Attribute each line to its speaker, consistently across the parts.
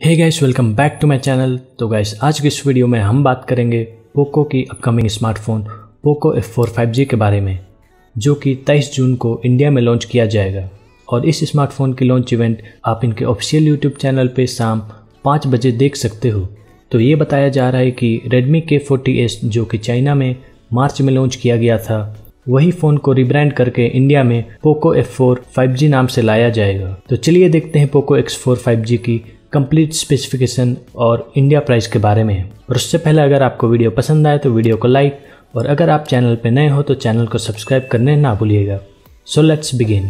Speaker 1: Hey guys welcome back to my channel तो guys आज की इस वीडियो में हम बात करेंगे पोको की upcoming smartphone Poco F four five G के बारे में, जो कि 23 जून को इंडिया में लॉन्च किया जाएगा। और इस स्मार्टफ़ोन की लॉन्च इवेंट आप इनके ऑफिशियल यूट्यूब चैनल पे शाम पाँच बजे देख सकते हो। तो ये बताया जा रहा है कि रेडमी के फोर्टी एस जो कि चाइना में मार्च में लॉन्च किया गया था, वही फ़ोन को रिब्रांड करके इंडिया में Poco F four five G नाम से लाया जाएगा। तो चलिए देखते हैं Poco X four five G की कंप्लीट स्पेसिफिकेशन और इंडिया प्राइस के बारे में है। और उससे पहले अगर आपको वीडियो पसंद आए तो वीडियो को लाइक और अगर आप चैनल पर नए हो तो चैनल को सब्सक्राइब करने ना भूलिएगा। सो लेट्स बिगिन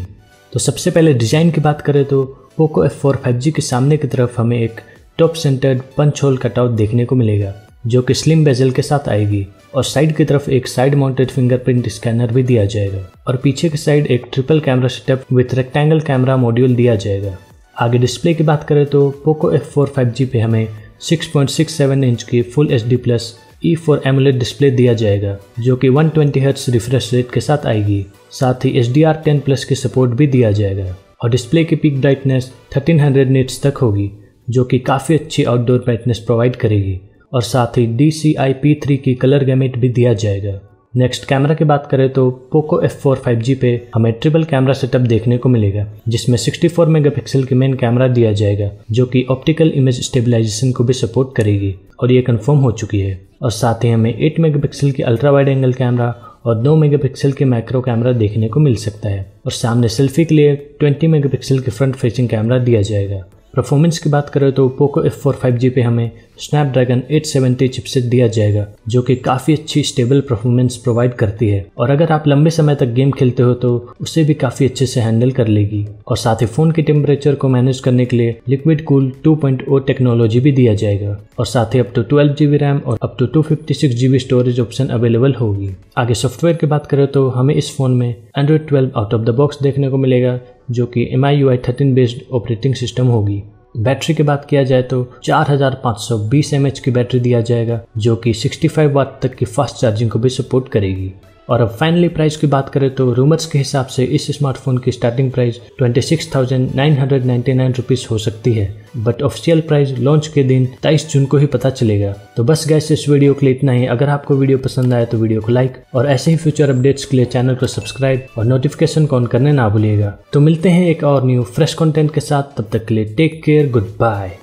Speaker 1: तो सबसे पहले डिज़ाइन की बात करें तो Poco F four five G के सामने की तरफ़ हमें एक top centred punch hole cutout देखने को मिलेगा, जो कि स्लिम बेजल के साथ आएगी और साइड की तरफ़ एक साइड माउंटेड फिंगरप्रिंट स्कैनर भी दिया जाएगा और पीछे की साइड एक triple camera setup with rectangle camera module दिया जाएगा। आगे डिस्प्ले की बात करें तो Poco F four five G पे हमें 6.67 इंच की full H D plus E four AMOLED display दिया जाएगा, जो कि 120 ट्वेंटी रिफ्रेश रेट के साथ आएगी। साथ ही H D R ten plus की सपोर्ट भी दिया जाएगा। और डिस्प्ले की पिक ब्राइटनेस 1300 हंड्रेड निट्स तक होगी, जो कि काफ़ी अच्छी आउटडोर ब्राइटनेस प्रोवाइड करेगी। और साथ ही D C I P three की कलर गैमेट भी दिया जाएगा। नेक्स्ट कैमरा की बात करें तो Poco F four five G पे हमें ट्रिपल कैमरा सेटअप देखने को मिलेगा, जिसमें 64 मेगापिक्सल की मेन कैमरा दिया जाएगा, जो कि ऑप्टिकल इमेज स्टेबलाइजेशन को भी सपोर्ट करेगी, और ये कंफर्म हो चुकी है। और साथ ही हमें 8 मेगापिक्सल की अल्ट्रा वाइड एंगल कैमरा और 2 मेगापिक्सल के मैक्रो कैमरा देखने को मिल सकता है। और सामने सेल्फी के लिए 20 मेगापिक्सल की फ्रंट फेसिंग कैमरा दिया जाएगा। परफॉर्मेंस की बात करें तो Poco F four five G पे हमें स्नैपड्रैगन 870 चिपसेट दिया जाएगा, जो कि काफ़ी अच्छी स्टेबल परफॉर्मेंस प्रोवाइड करती है। और अगर आप लंबे समय तक गेम खेलते हो तो उसे भी काफ़ी अच्छे से हैंडल कर लेगी। और साथ ही फ़ोन के टेम्परेचर को मैनेज करने के लिए लिक्विड कूल 2.0 टेक्नोलॉजी भी दिया जाएगा। और साथ ही up to twelve GB RAM और up to two fifty storage option available होगी। आगे सॉफ्टवेयर की बात करें तो हमें इस फ़ोन में Android twelve out of the box देखने को मिलेगा जो कि M I U I thirteen based operating system होगी। बैटरी की बात किया जाए तो 4520 हज़ार की बैटरी दिया जाएगा, जो कि 65 वाट तक की फास्ट चार्जिंग को भी सपोर्ट करेगी। और अब फाइनली प्राइस की बात करें तो रूमर्स के हिसाब से इस स्मार्टफ़ोन की starting price twenty six thousand nine hundred ninety nine rupees हो सकती है। बट ऑफिशियल प्राइस लॉन्च के दिन तेईस जून को ही पता चलेगा। तो बस गैस इस वीडियो के लिए इतना ही। अगर आपको वीडियो पसंद आया तो वीडियो को लाइक और ऐसे ही फ्यूचर अपडेट्स के लिए चैनल को सब्सक्राइब और नोटिफिकेशन ऑन करने ना भूलिएगा। तो मिलते हैं एक और न्यू फ्रेश कंटेंट के साथ। तब तक के लिए टेक केयर गुड बाय